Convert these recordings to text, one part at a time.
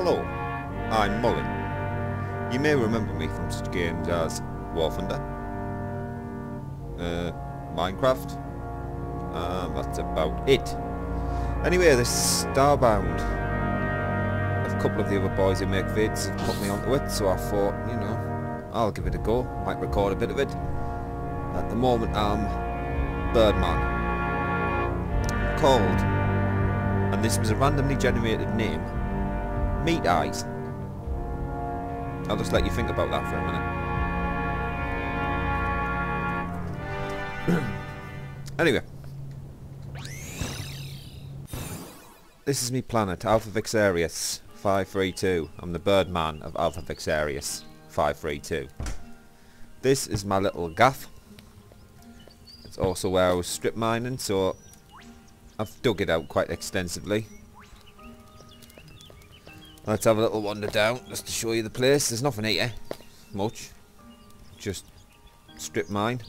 Hello, I'm Molly. You may remember me from such games as War Thunder, uh, Minecraft, um, that's about it. Anyway, this Starbound, a couple of the other boys who make vids have put me onto it, so I thought, you know, I'll give it a go, might record a bit of it. At the moment I'm Birdman. Called, and this was a randomly generated name, Meat Eyes. I'll just let you think about that for a minute. anyway. This is me planet, Alpha Vixxarius 532. I'm the Birdman of Alpha Vixxarius 532. This is my little gaff. It's also where I was strip mining, so I've dug it out quite extensively. Let's have a little wander down just to show you the place. There's nothing here, much. Just strip mine.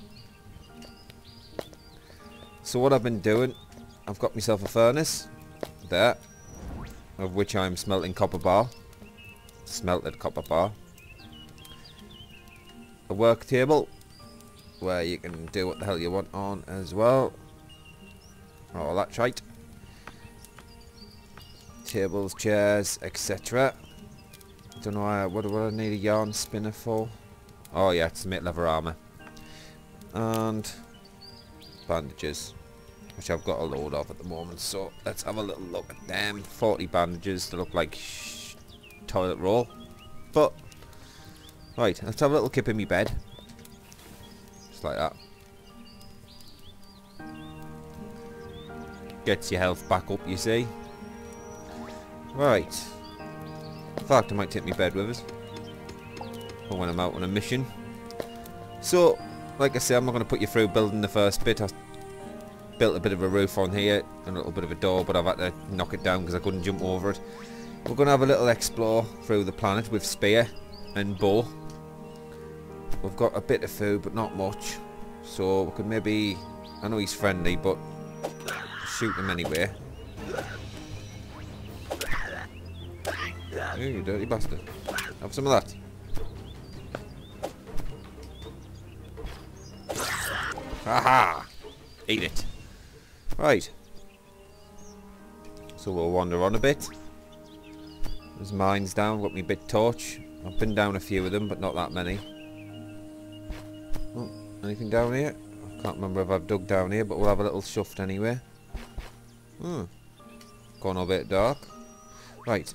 So what I've been doing, I've got myself a furnace there, of which I'm smelting copper bar, smelted copper bar. A work table where you can do what the hell you want on as well. Oh, that shite tables, chairs, etc. Don't know why, what do I need a yarn spinner for? Oh yeah, make leather armour. And bandages, which I've got a load of at the moment. So let's have a little look at them. 40 bandages that look like toilet roll. But, right, let's have a little kip in my bed. Just like that. Gets your health back up, you see. Right. Fact, I might take my bed with us. Or when I'm out on a mission. So, like I say, I'm not going to put you through building the first bit. I built a bit of a roof on here, and a little bit of a door, but I've had to knock it down because I couldn't jump over it. We're going to have a little explore through the planet with spear and bow. We've got a bit of food, but not much. So we could maybe... I know he's friendly, but shoot him anyway. Hey, you dirty bastard. Have some of that. Haha! Eat it. Right. So we'll wander on a bit. There's mines down, got me bit torch. I've been down a few of them, but not that many. Oh, anything down here? I can't remember if I've dug down here, but we'll have a little shuft anyway. Hmm. Gone a bit dark. Right,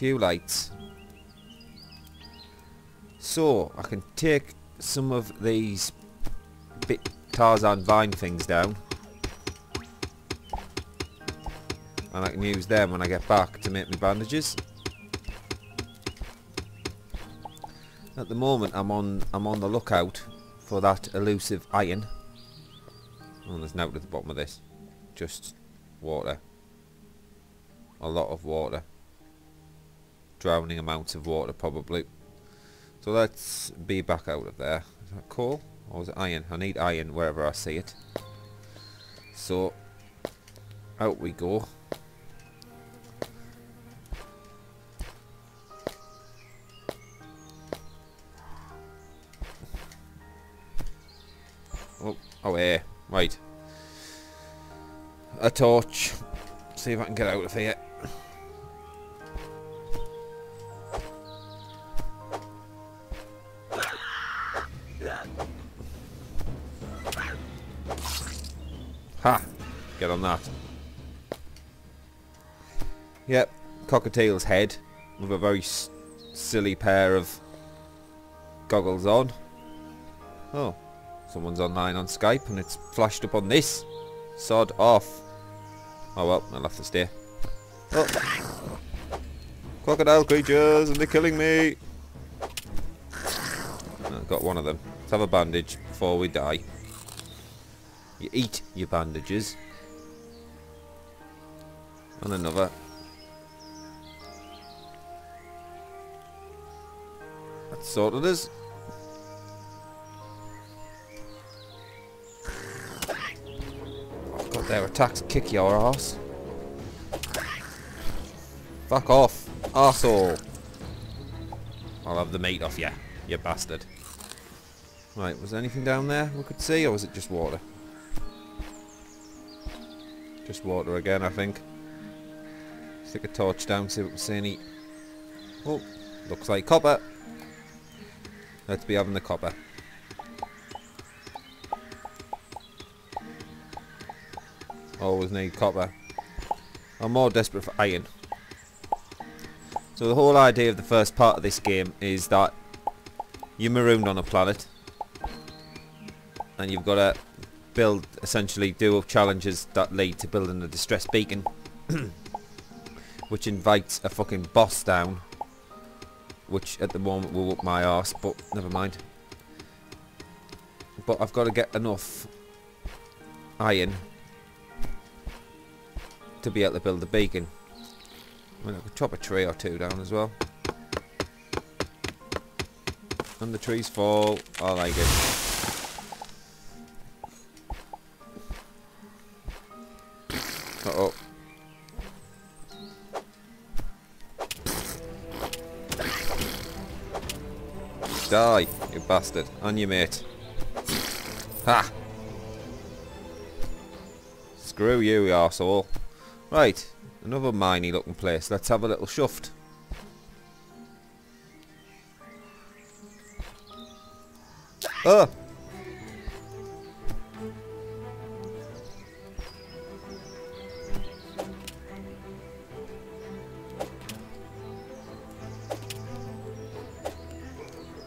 few lights. So, I can take some of these bit Tarzan vine things down. And I can use them when I get back to make my bandages. At the moment I'm on I'm on the lookout for that elusive iron. Oh, there's note at the bottom of this. Just water. A lot of water drowning amounts of water probably. So let's be back out of there. Is that coal? Or is it iron? I need iron wherever I see it. So, out we go. Oh, oh here. Right. A torch. See if I can get out of here. On that. Yep, cockatiel's head with a very silly pair of goggles on. Oh, someone's online on Skype and it's flashed up on this. Sod off. Oh well, I'll have to stay. Oh. Crocodile creatures and they're killing me. I've got one of them. Let's have a bandage before we die. You eat your bandages. And another. That's sorted as. Oh god, their attacks kick your ass. Fuck off. Arsehole. I'll have the meat off you, you bastard. Right, was there anything down there we could see, or was it just water? Just water again, I think. Stick a torch down, see if we see any... Oh, looks like copper. Let's be having the copper. Always need copper. I'm more desperate for iron. So the whole idea of the first part of this game is that you're marooned on a planet and you've got to build, essentially do challenges that lead to building a distress beacon which invites a fucking boss down which at the moment will whoop my ass but never mind but I've got to get enough iron to be able to build a beacon. I mean, I could chop a tree or two down as well. And the trees fall. Like it. Uh bastard. On your mate. Ha! Screw you, you arsehole. Right, another miney looking place. Let's have a little shuft. Oh!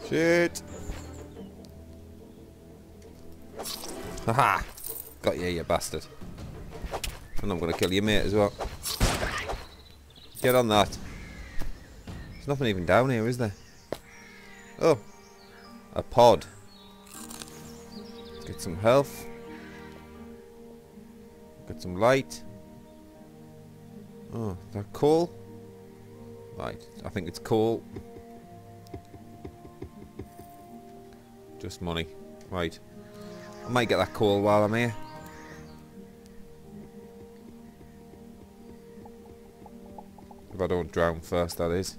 Shit! Haha! Got you, you bastard. And I'm going to kill your mate as well. Get on that. There's nothing even down here, is there? Oh. A pod. Get some health. Get some light. Oh, that coal? Right, I think it's coal. Just money. Right. I might get that coal while I'm here. If I don't drown first, that is.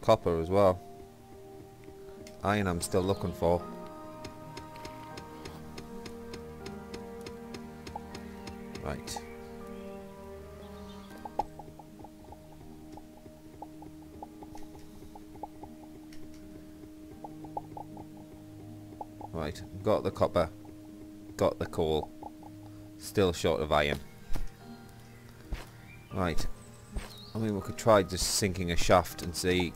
Copper as well. Iron I'm still looking for. Right. Got the copper, got the coal, still short of iron. Right, I mean we could try just sinking a shaft and see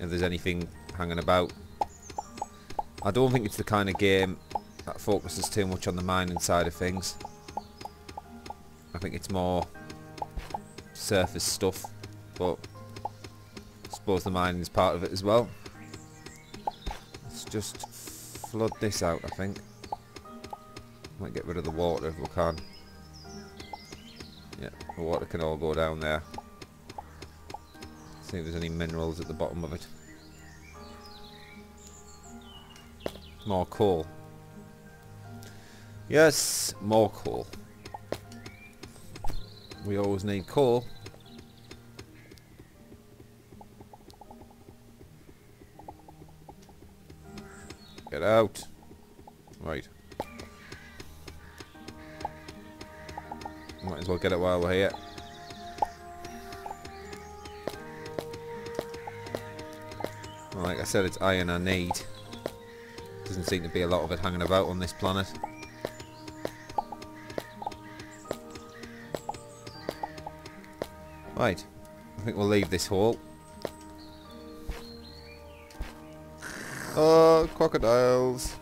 if there's anything hanging about. I don't think it's the kind of game that focuses too much on the mining side of things. I think it's more surface stuff, but I suppose the mining is part of it as well. Let's just flood this out, I think. Might get rid of the water if we can. Yeah, the water can all go down there. See if there's any minerals at the bottom of it. More coal. Yes, more coal. We always need coal. Out. Right. Might as well get it while we're here. Like I said, it's iron I need. Doesn't seem to be a lot of it hanging about on this planet. Right. I think we'll leave this hole. Oh, crocodiles.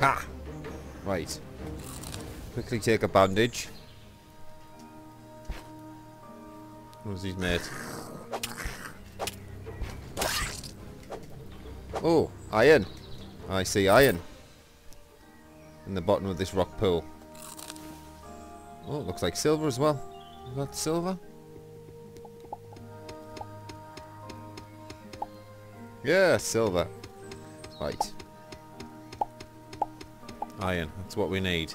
Ha! Right. Quickly take a bandage. What's his mate? Oh, iron. I see iron. In the bottom of this rock pool. Oh, looks like silver as well. Is that silver? Yeah, silver. Right. Iron, that's what we need.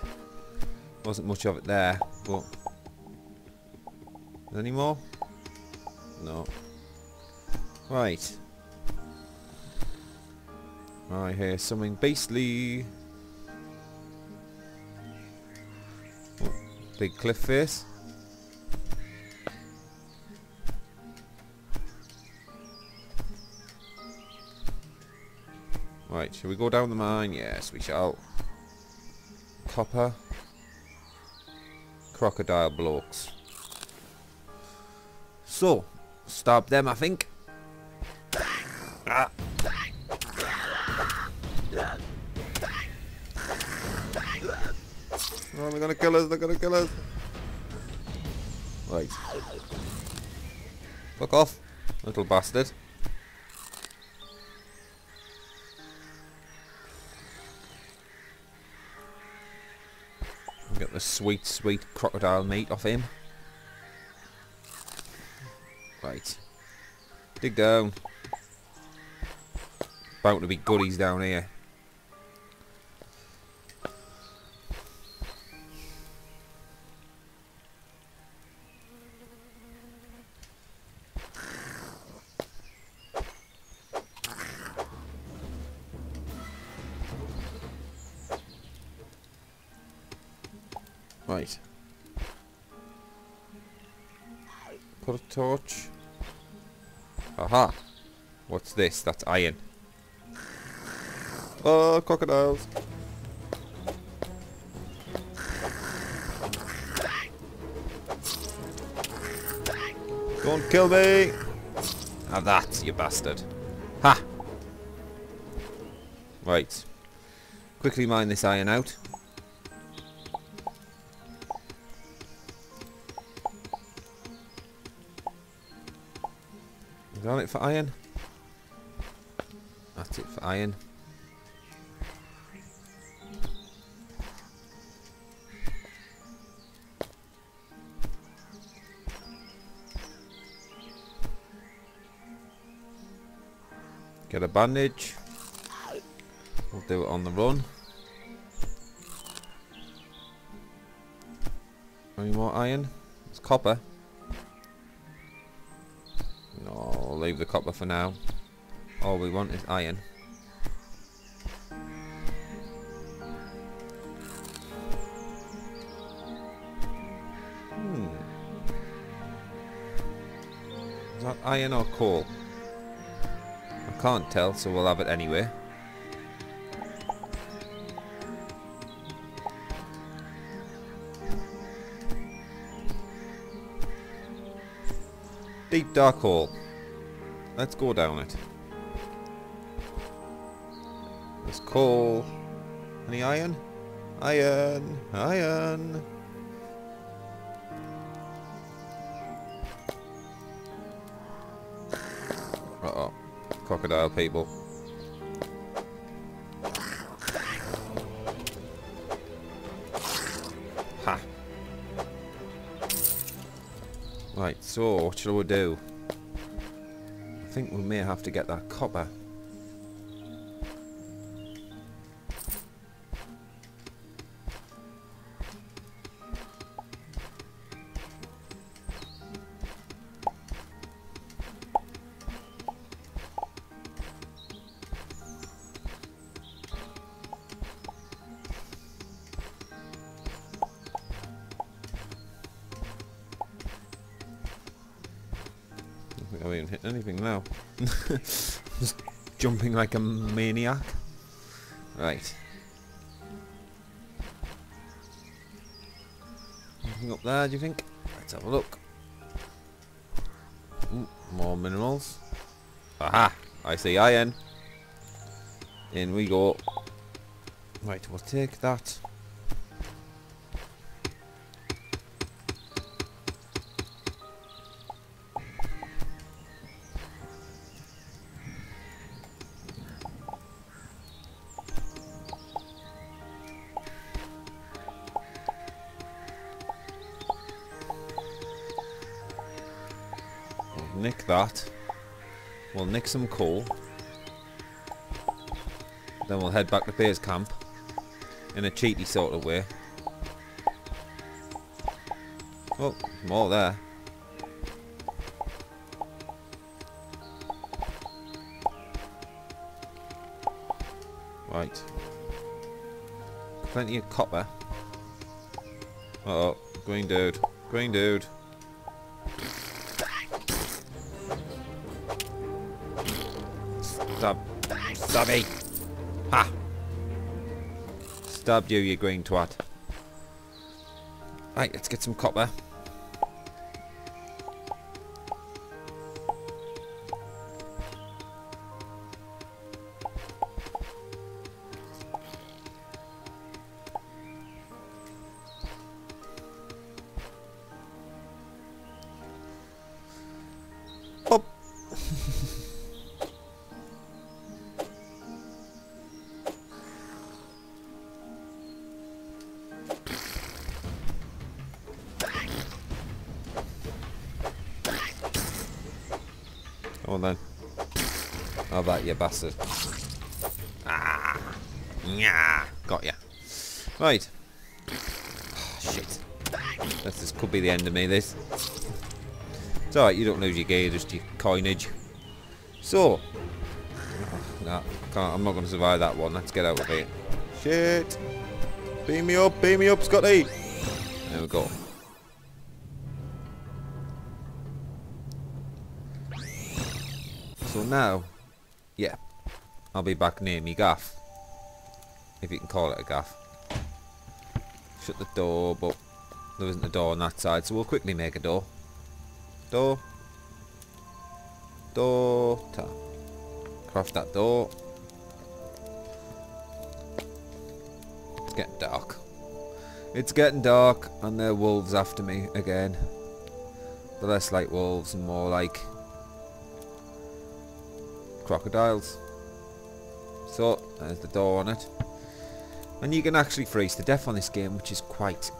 Wasn't much of it there, but... Any more? No. Right. I hear something beastly. Oh, big cliff face. Right, shall we go down the mine? Yes, we shall. Copper. Crocodile blokes. So, stab them, I think. Ah. Oh, they're gonna kill us, they're gonna kill us. Right. Fuck off, little bastard. The sweet, sweet crocodile meat off him. Right. Dig down. Bound to be goodies down here. Right. Put a torch. Aha. What's this? That's iron. Oh, crocodiles. Don't kill me! Have that, you bastard. Ha! Right. Quickly mine this iron out. That it for iron? That's it for iron. Get a bandage. We'll do it on the run. Any more iron? It's copper. No, the copper for now. All we want is iron. Hmm. That iron or coal? I can't tell, so we'll have it anyway. Deep dark hole. Let's go down it. There's coal. Any iron? Iron! Iron! Uh-oh. Crocodile people. Ha! Right, so what shall we do? I think we may have to get that copper. Think I haven't hit anything now. Just jumping like a maniac. Right. Anything up there, do you think? Let's have a look. Ooh, more minerals. Aha! I see iron. In we go. Right, we'll take that. Nick that. We'll nick some coal. Then we'll head back to base camp in a cheaty sort of way. Oh, more there. Right. Plenty of copper. Uh oh, green dude. Green dude. Stabby. Ha! Stabbed you, you green twat. Right, let's get some copper. Bastard? Ah, yeah, got ya. Right. Oh, shit. This, could be the end of me. This. It's alright, you don't lose your gear, just your coinage. So. No, can't, I'm not going to survive that one. Let's get out of here. Shit. Beam me up, beam me up, Scotty. There we go. So now, yeah, I'll be back near me gaff. If you can call it a gaff. Shut the door, but there isn't a door on that side, so we'll quickly make a door. Door. Door. Ta. Craft that door. It's getting dark. It's getting dark, and there are wolves after me again. But less like wolves and more like crocodiles. So, there's the door on it. And you can actually freeze to death on this game, which is quite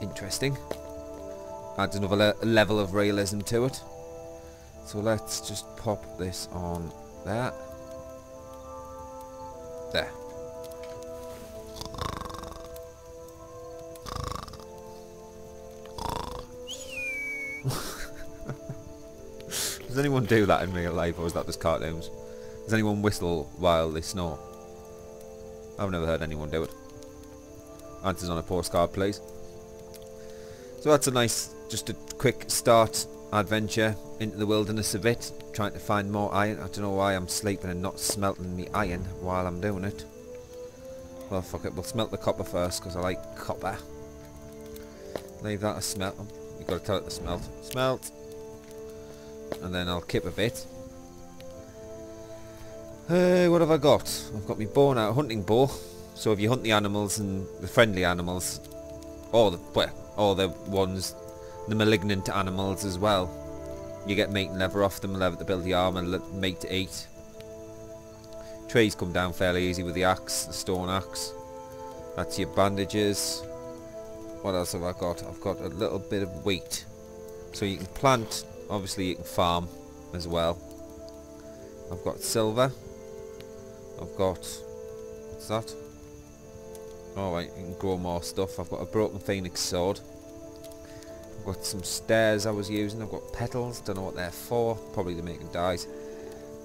interesting. Adds another le level of realism to it. So let's just pop this on there. There. Does anyone do that in real life or is that just cartoons? Does anyone whistle while they snore? I've never heard anyone do it. Answers on a postcard please. So that's a nice, just a quick start adventure into the wilderness a bit. Trying to find more iron. I don't know why I'm sleeping and not smelting the iron while I'm doing it. Well fuck it, we'll smelt the copper first because I like copper. Leave that to smelt. You've got to tell it to smelt. Smelt! And then I'll kip a bit. Hey, what have I got? I've got my bow now, hunting bow. So if you hunt the animals and the friendly animals, or the well, or the ones, the malignant animals as well, you get meat and leather off them, leather to build the armor, meat to eat. Trees come down fairly easy with the axe, the stone axe. That's your bandages. What else have I got? I've got a little bit of wheat. So you can plant, obviously you can farm as well. I've got silver. I've got, what's that? Oh, Alright, you can grow more stuff. I've got a broken phoenix sword. I've got some stairs I was using. I've got petals. Don't know what they're for. Probably to make them dies.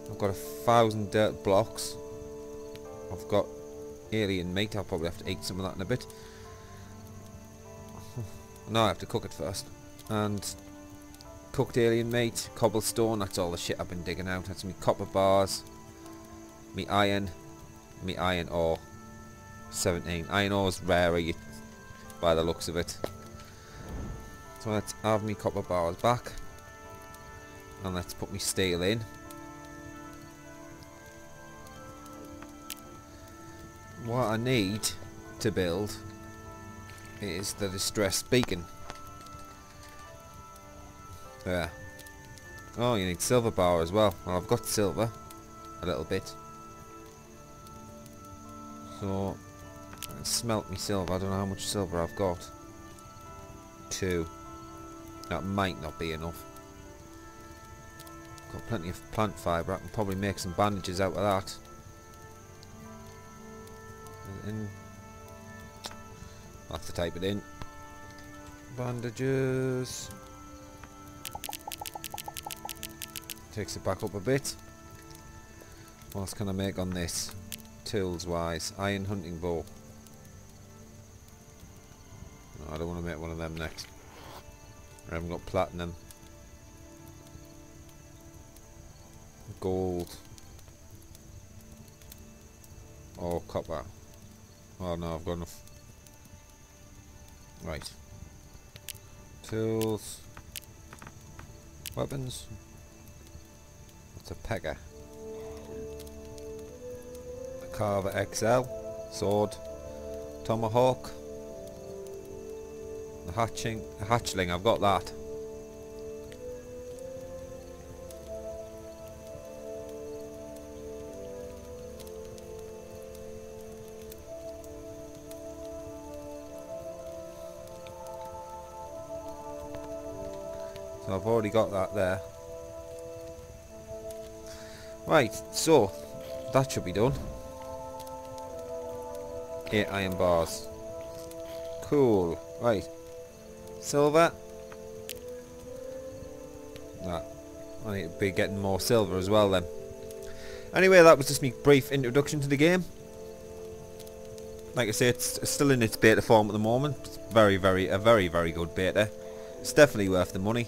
I've got a thousand dirt blocks. I've got alien meat. I'll probably have to eat some of that in a bit. no, I have to cook it first. And cooked alien meat, cobblestone. That's all the shit I've been digging out. That's me copper bars, me iron, me iron ore. 17. Iron ore is rarer you, by the looks of it. So let's have me copper bars back. And let's put me steel in. What I need to build is the distress beacon. There. Oh, you need silver bar as well. Well, I've got silver. A little bit. So, smelt me silver. I don't know how much silver I've got. Two. That might not be enough. Got plenty of plant fibre. I can probably make some bandages out of that. I'll have to type it in. Bandages. Takes it back up a bit. What else can I make on this? Tools wise. Iron hunting bow. No, I don't want to make one of them next. I haven't got platinum. Gold. Or copper. Oh no, I've got enough. Right. Tools. Weapons. What's a pegger? Carver XL. Sword. Tomahawk. The hatching, the hatchling, I've got that. So I've already got that there. Right, so that should be done. Eight iron bars. Cool. Right. Silver. Nah. I need to be getting more silver as well then. Anyway, that was just my brief introduction to the game. Like I say, it's still in its beta form at the moment. It's very, very, a very, very good beta. It's definitely worth the money.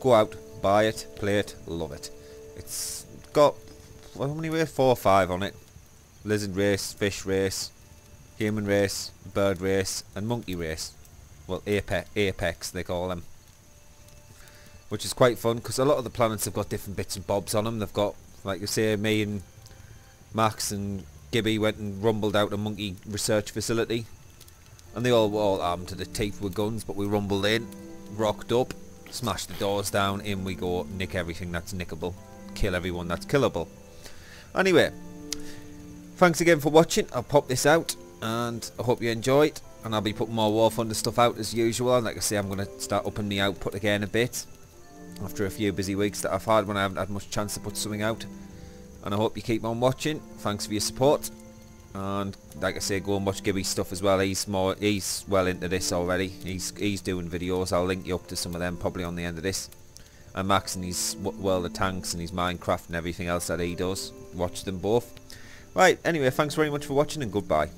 Go out, buy it, play it, love it. It's got, how many ways? Four or five on it. Lizard race, fish race, human race, bird race, and monkey race. Well, apex, apex they call them. Which is quite fun because a lot of the planets have got different bits and bobs on them. They've got, like you say, me and Max and Gibby went and rumbled out a monkey research facility. And they all were all armed to the teeth with guns, but we rumbled in, rocked up, smashed the doors down, in we go, nick everything that's nickable, kill everyone that's killable. Anyway, thanks again for watching. I'll pop this out, and I hope you enjoyed. And I'll be putting more War Thunder stuff out as usual. And like I say, I'm going to start upping the output again a bit. After a few busy weeks that I've had when I haven't had much chance to put something out. And I hope you keep on watching. Thanks for your support. And like I say, go and watch Gibby's stuff as well. He's more, he's well into this already. He's he's doing videos. I'll link you up to some of them probably on the end of this. And Max and his World of Tanks and his Minecraft and everything else that he does. Watch them both. Right, anyway, thanks very much for watching and goodbye.